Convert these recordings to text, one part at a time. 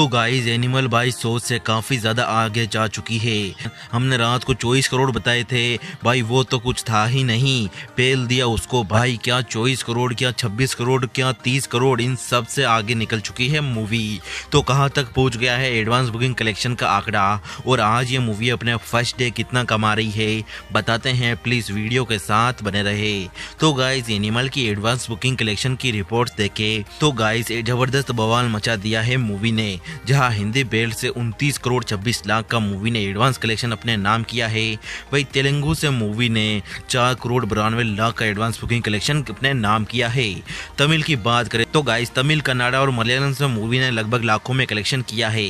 तो guys animal भाई सोच से काफ़ी ज़्यादा आगे जा चुकी है। हमने रात को चौबीस करोड़ बताए थे। भाई, वो तो कुछ था ही नहीं। पेल दिया उसको। भाई, क्या चौबीस करोड़, क्या छब्बीस करोड़, क्या तीस करोड़, इन सबसे आगे निकल चुकी है मूवी तो कहाँ तक पहुँच गया है एडवांस बुकिंग कलेक्शन का आंकड़ा? और आज ये मूवी अपने फ़र्स्ट डे कितना कमा रही है? बताते हैं प्लीज़ वीडियो के साथ बने रहे। तो गाइज़ एनिमल की एडवांस बुकिंग कलेक्शन की रिपोर्ट देखे। तो गाइस ज़बरदस्त बवाल मचा दिया है मूवी ने। जहाँ हिंदी बेल्ट से 29 करोड़ 26 लाख का मूवी ने एडवांस कलेक्शन अपने नाम किया है। वही तेलुगु से मूवी ने 4 करोड़ बिरानवे लाख का एडवांस बुकिंग कलेक्शन अपने नाम किया है। तमिल की बात करें तो गाइस, तमिल, कन्नाडा और मलयालम से मूवी ने लगभग लाखों में कलेक्शन किया है।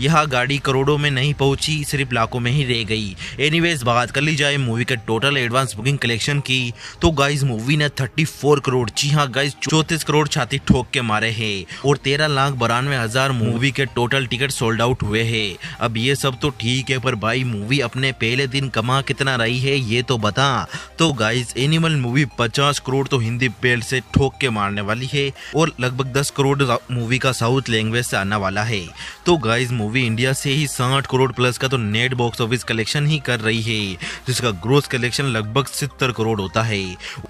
यह गाड़ी करोड़ों में नहीं पहुँची, सिर्फ़ लाखों में ही रह गई। एनीवेज बात कर ली जाए मूवी के टोटल एडवांस बुकिंग कलेक्शन की तो गाइस मूवी ने 34 करोड़ जी हाँ गाइस चौतीस करोड़ छाती ठोक के मारे हैं और तेरह लाख बानवे हज़ार मूवी के टोटल टिकट सोल्ड आउट हुए हैं। अब ये सब तो ठीक है, पर भाई मूवी अपने पहले दिन कमा कितना रही है, ये तो बता। तो गाइज़ एनिमल मूवी पचास करोड़ तो हिंदी बेल्ट से ठोक के मारने वाली है और लगभग दस करोड़ मूवी का साउथ लैंग्वेज से आने वाला है। तो गाइस मूवी इंडिया से ही साठ करोड़ प्लस का तो नेट बॉक्स ऑफ़िस कलेक्शन ही कर रही है, जिसका ग्रोथ कलेक्शन लगभग सत्तर करोड़ होता है।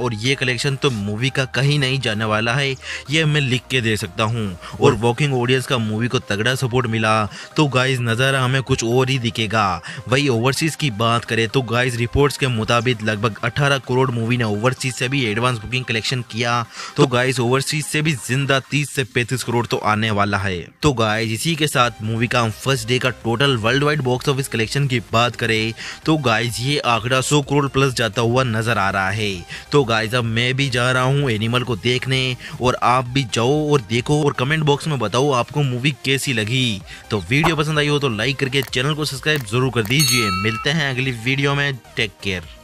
और ये कलेक्शन तो मूवी का कहीं नहीं जाने वाला है, ये मैं लिख के दे सकता हूँ। और वॉकिंग ऑडियंस का मूवी को तगड़ा सपोर्ट मिला तो गाइज़ नज़ारा हमें कुछ और ही दिखेगा। वही ओवरसीज की बात करें तो गाइज़ रिपोर्ट्स के मुताबिक लगभग 18 करोड़ मूवी ने ओवरसीज से भी एडवांस बुकिंग कलेक्शन किया। तो गाइज़ ओवरसीज से भी ज़िंदा 30 से 35 करोड़ तो आने वाला है। तो गाइज़ इसी के साथ मूवी का फ़र्स्ट डे का total world wide box office collection की बात करें तो गाइज़ ये आंकड़ा 100 करोड़ प्लस जाता हुआ नज़र आ रहा है। तो गाइज़ अब मैं भी जा रहा हूँ एनिमल को देखने, और आप भी जाओ और देखो और कमेंट बॉक्स में बताओ आपको मूवी कैसी लगी। तो वीडियो पसंद आई हो तो लाइक करके चैनल को सब्सक्राइब ज़रूर कर दीजिए। मिलते हैं अगली वीडियो में। Take care